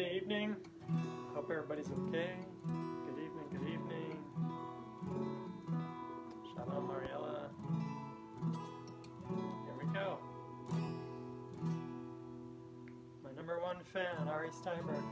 Monday evening. Hope everybody's okay. Good evening, good evening. Shalom, Mariella. Here we go. My number one fan, Ari Steinberg.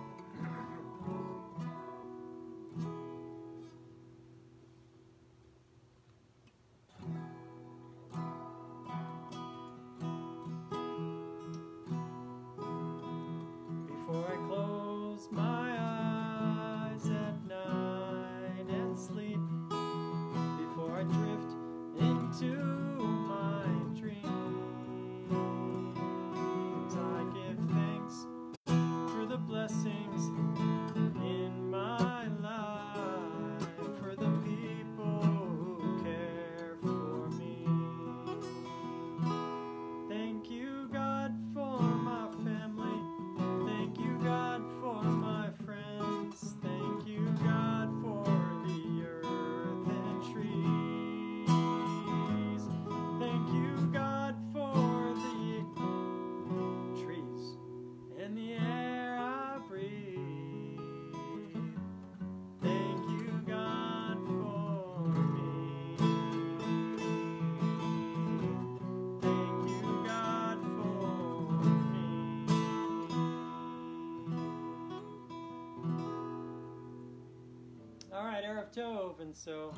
And so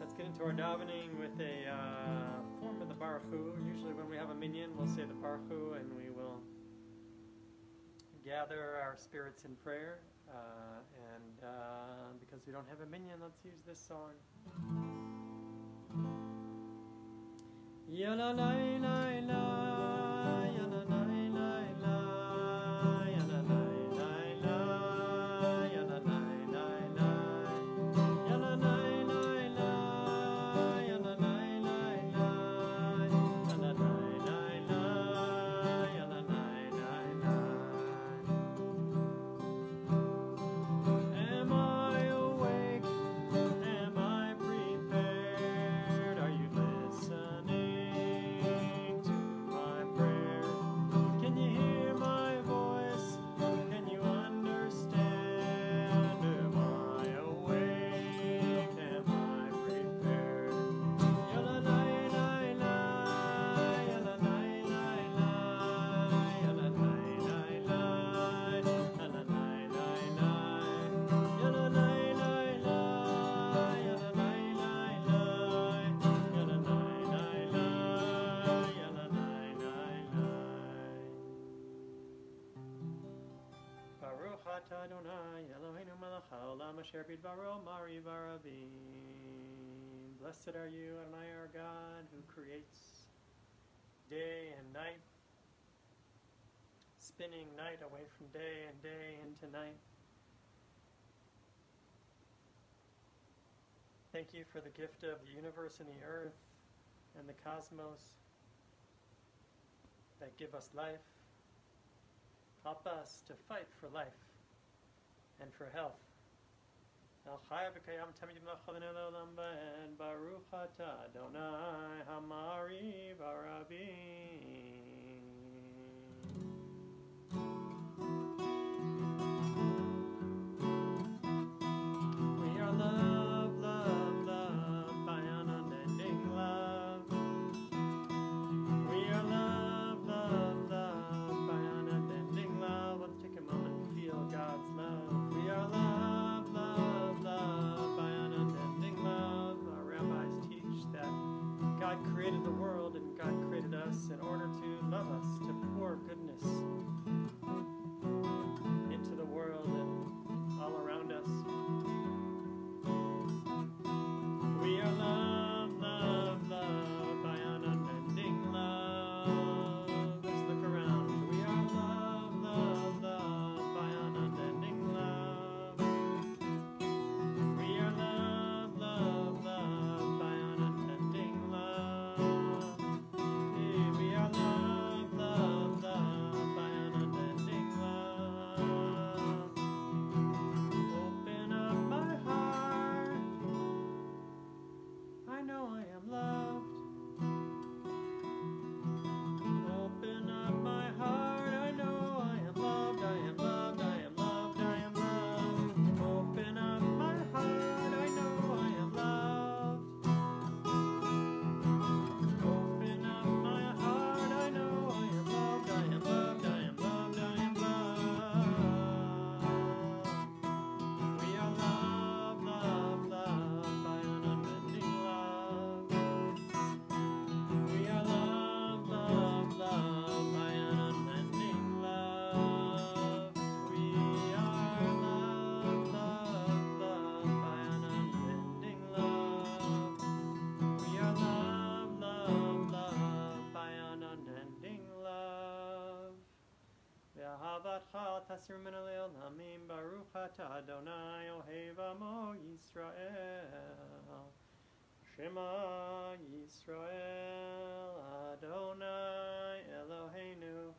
let's get into our davening with a uh, form of the Barchu. Usually, when we have a minyan, we'll say the Barchu, and we will gather our spirits in prayer. Uh, and uh, because we don't have a minyan, let's use this song. Ya la la la la, Blessed are you, Adonai our God, who creates day and night, spinning night away from day and day into night. Thank you for the gift of the universe and the earth and the cosmos that give us life. Help us to fight for life and for health. El Chai v'kayam tamid v'chadin olam ba'en baruch atah Adonai hamari barabim. חסר מן לעולמים, ברוך אתה אדוני אוהב עמו ישראל. שמע ישראל, אדוני אלוהינו,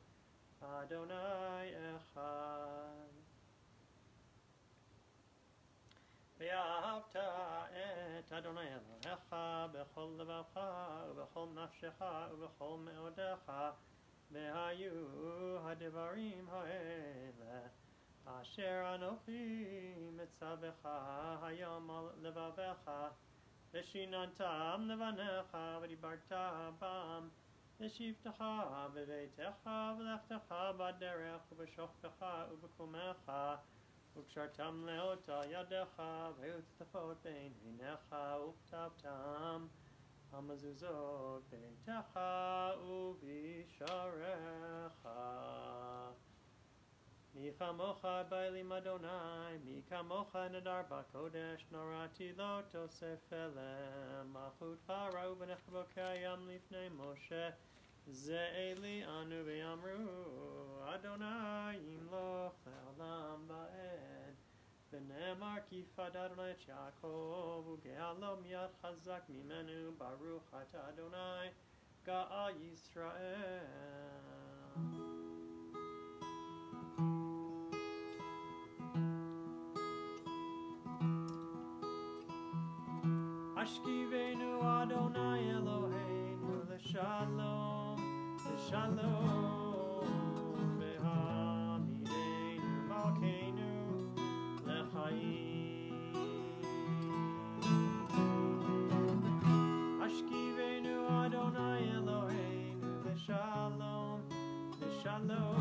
אדוני אחד. ואהבת את אדוני אלוהיך בכל לבבך ובכל נפשך ובכל מאודיך והיו הדברים האלה אשר אנוכי מצווך היום על לבביך ושיננתם לבניך ודיברת בם בשבתך בביתך ולכתך בדרך ובשוכבך ובקומך וקשרתם לאות על ידיך והיו תטפות בין עיניך וכתבתם המזוזות ביתך ובשעריך. מי כמוך באלים אדוני, מי כמוך נדר בקודש, נוראתי לא תוסף אליהם. מלכות פרעה ובנחבו קיים לפני משה, זה אלי אנו ויאמרו, אדוני ימלוך לעולם ועד. ונאמר כי פדרנו את יעקב, וגאלו מיד חזק ממנו, ברוך אתה אדוני, גאל ישראל. השכיבנו אדוני אלוהינו לשלום, לשלום, Hello.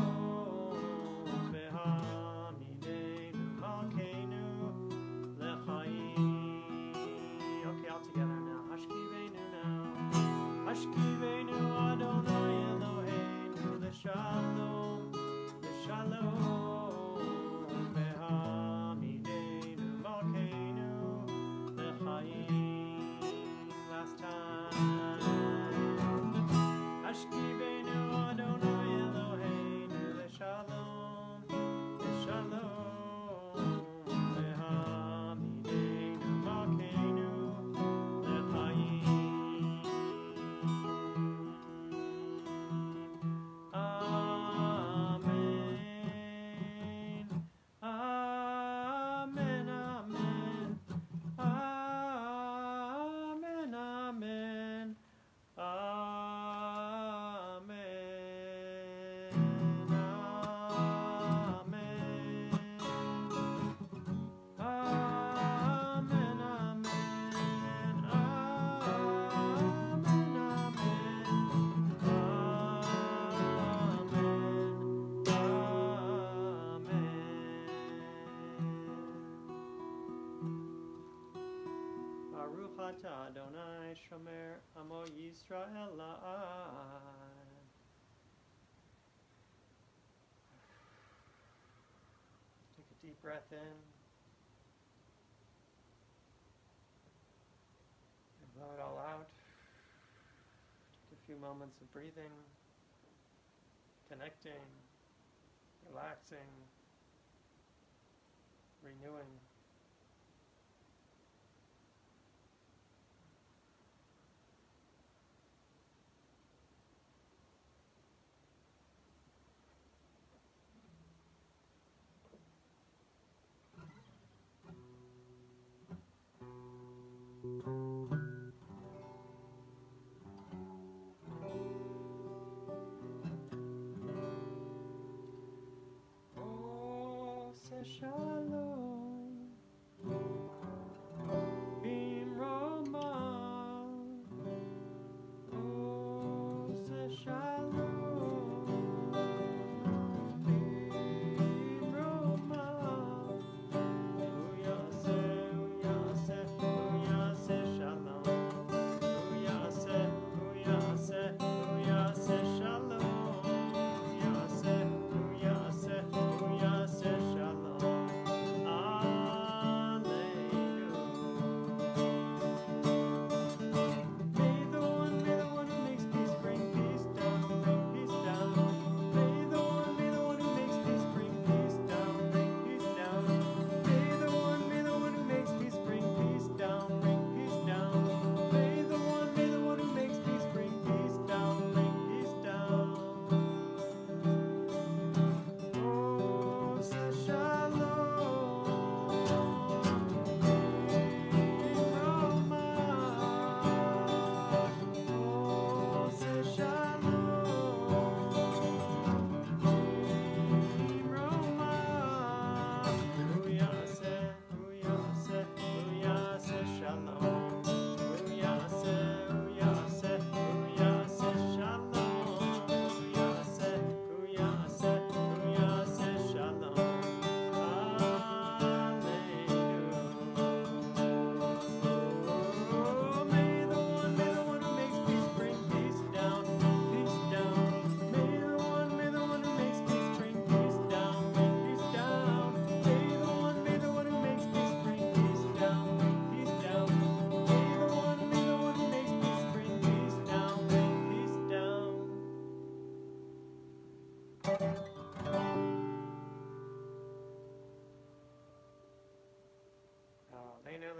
Atah Adonai shomer amo. Take a deep breath in. And blow it all out. Take a few moments of breathing, connecting, relaxing, renewing. Oh,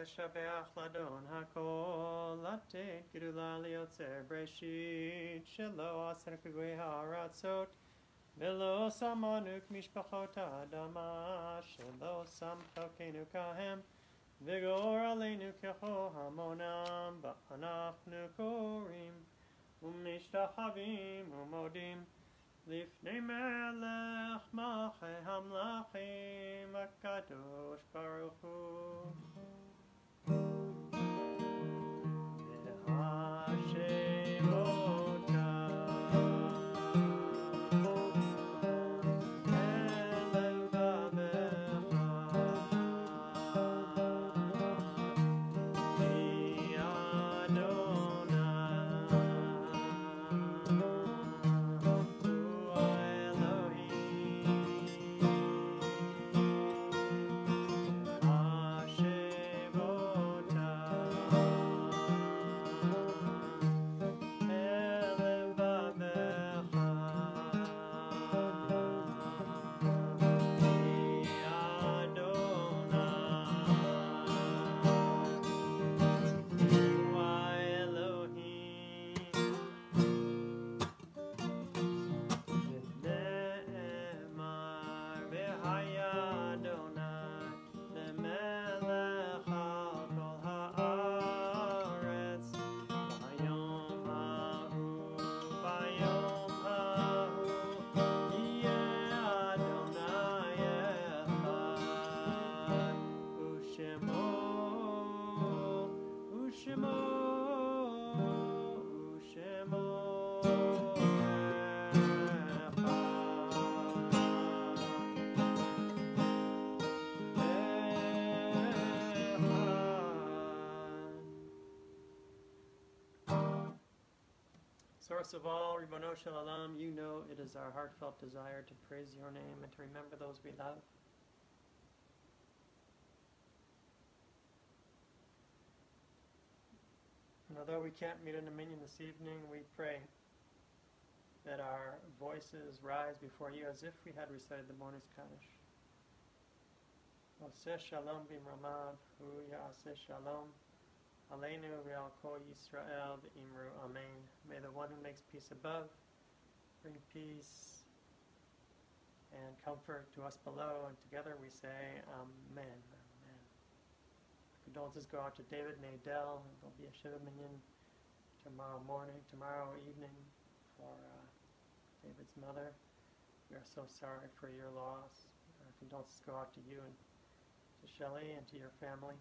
ושבח לאדון הכל, לתת גדולה ליוצר בראשית, שלא עשר כגוי הארצות, ולא שמנו כמשפחות האדמה, שלא שם חלקנו כהם, וגור עלינו כהמונם, ואנחנו קוראים, ומשתחווים ומודים. לפני מלך מלכי המלכים הקדוש ברוך הוא. Source of all, Ribono Shalom, you know it is our heartfelt desire to praise your name and to remember those we love. And although we can't meet in a minyan this evening, we pray that our voices rise before you as if we had recited the morning's Kaddish. Oseh shalom bimramav, hu shalom, aleinu kol Yisrael v'imru amen. May the one who makes peace above bring peace and comfort to us below, and together we say amen. Amen. Condolences go out to David Nadell. There'll be a Shiva Minyan tomorrow morning, tomorrow evening for uh, David's mother. We are so sorry for your loss. Our condolences go out to you and to Shelley and to your family.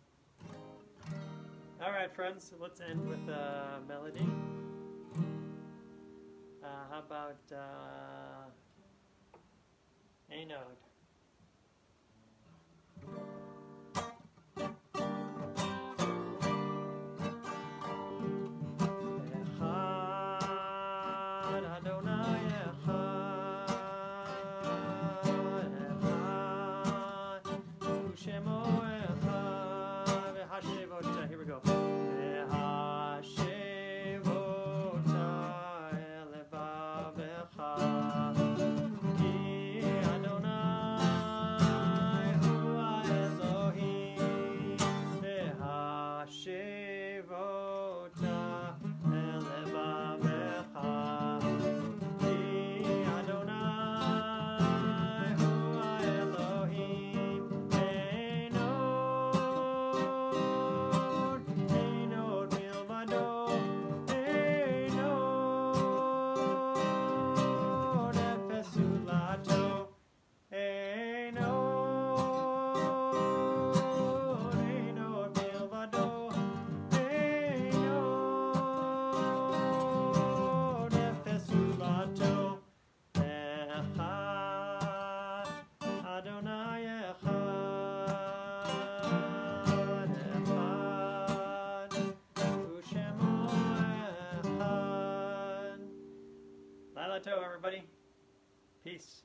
All right, friends, let's end with a melody. Uh, how about uh, A note? Soto, everybody. Peace.